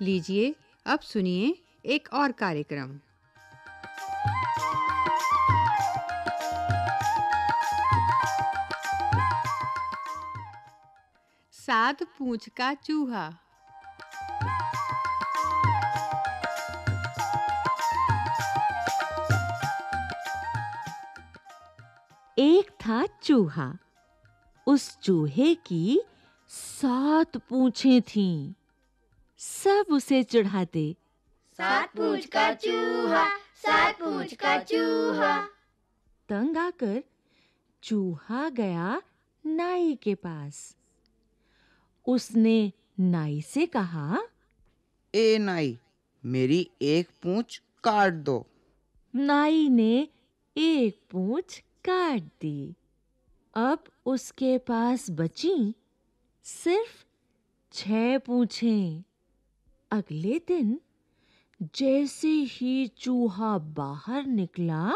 लीजिए, अब सुनिए एक और कार्यक्रम। सात पूंछ का चूहा। एक था चूहा। उस चूहे की सात पूंछें थीं। सब उसे चढ़ाते। सात पूंछ का चूहा सात पूंछ का चूहा। तंग आकर चूहा गया नाई के पास। उसने नाई से कहा ए नाई मेरी एक पूंछ काट दो। नाई ने एक पूंछ काट दी। अब उसके पास बची सिर्फ़ छह पूंछें। अगले दिन जैसे ही चूहा बाहर निकला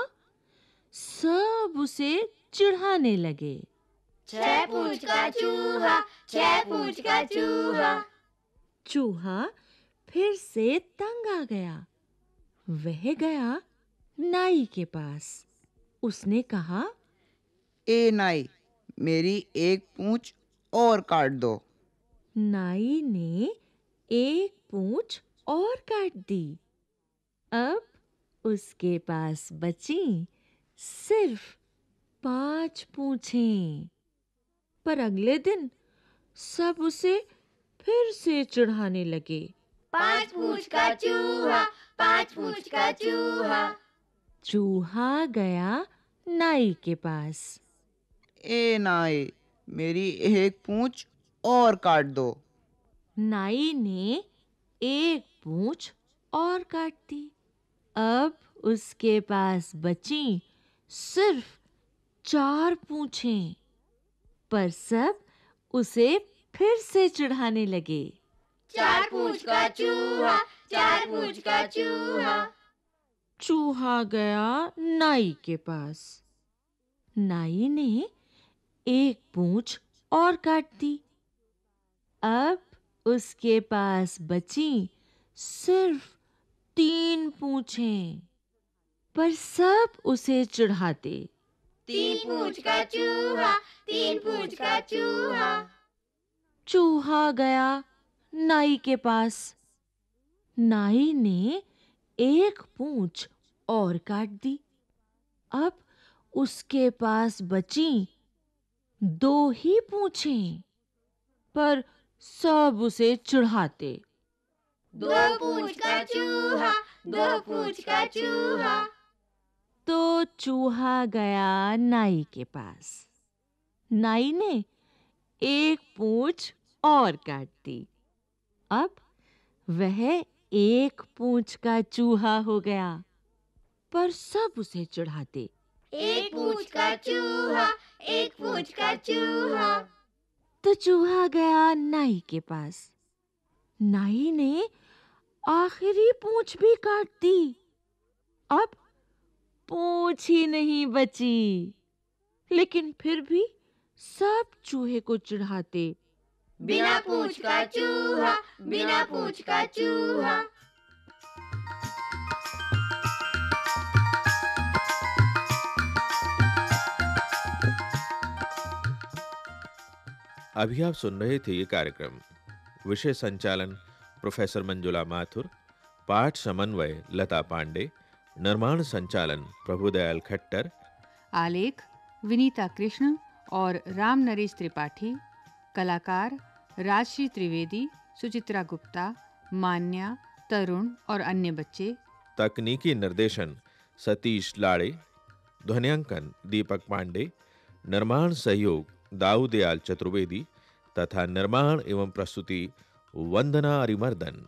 सब उसे चिढ़ाने लगे। छह पूंछ का चूहा छह पूंछ का चूहा। चूहा फिर से तंग आ गया। वह गया नाई के पास। उसने कहा ए नाई मेरी एक पूंछ और काट दो। नाई ने एक पूंछ और काट दी। अब उसके पास बची सिर्फ़ पाँच पूंछें। पर अगले दिन सब उसे फिर से चिढ़ाने लगे। पाँच पूंछ का चूहा पाँच पूंछ का चूहा। चूहा गया नाई के पास। ए नाई मेरी एक पूंछ और काट दो। नाई ने एक पूंछ और काट दी। अब उसके पास बची सिर्फ़ चार पूंछें पर सब उसे फिर से चिढ़ाने लगे। चार पूंछ का चूहा चार पूंछ का चूहा। चूहा गया नाई के पास। नाई ने एक पूंछ और काट दी। अब उसके पास बची सिर्फ़ तीन पूंछें पर सब उसे चिढ़ाते। तीन पूंछ का चूहा तीन पूंछ का चूहा। चूहा गया नाई के पास। नाई ने एक पूंछ और काट दी। अब उसके पास बची दो ही पूंछें पर सब उसे चिढ़ाते। दो पूंछ का चूहा दो पूंछ का चूहा। तो चूहा गया नाई के पास। नाई ने एक पूंछ और काट दी। अब वह एक पूंछ का चूहा हो गया। पर सब उसे चढ़ाते। एक पूंछ का चूहा एक पूंछ का चूहा। तो चूहा गया नाई के पास। नाई ने आखिरी पूंछ भी काट दी। अब पूंछ ही नहीं बची। लेकिन फिर भी सब चूहे को चिढ़ाते। बिना पूंछ का चूहा, बिना पूंछ का चूहा। अभी आप सुन रहे थे ये कार्यक्रम। विषय संचालन प्रोफेसर मंजुला माथुर पाठ समन्वय लता पांडे निर्माण संचालन प्रभुदयाल खट्टर आलेख विनीता कृष्ण और राम नरेश त्रिपाठी कलाकार राजश्री त्रिवेदी सुचित्रा गुप्ता मान्या तरुण और अन्य बच्चे। तकनीकी निर्देशन सतीश लाड़े ध्वनियांकन दीपक पांडे निर्माण सहयोग दाऊदयाल चतुर्वेदी तथा निर्माण एवं प्रस्तुति वंदना अरिमर्दन।